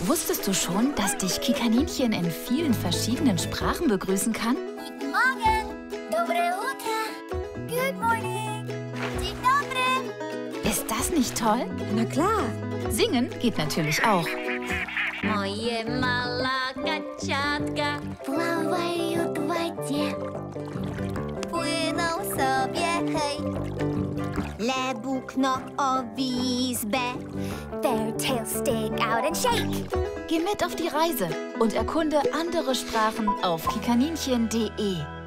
Wusstest du schon, dass dich Kikaninchen in vielen verschiedenen Sprachen begrüßen kann? Guten Morgen! Dobre Uta! Good morning! Dzień dobry! Ist das nicht toll? Na klar! Singen geht natürlich auch. Moje mala kaciatka pływają w wodzie. Płyną sobie, hej. Lebukno o wizbę. Their tails stick out and shake Geh mit auf die Reise und erkunde andere Sprachen auf kikaninchen.de.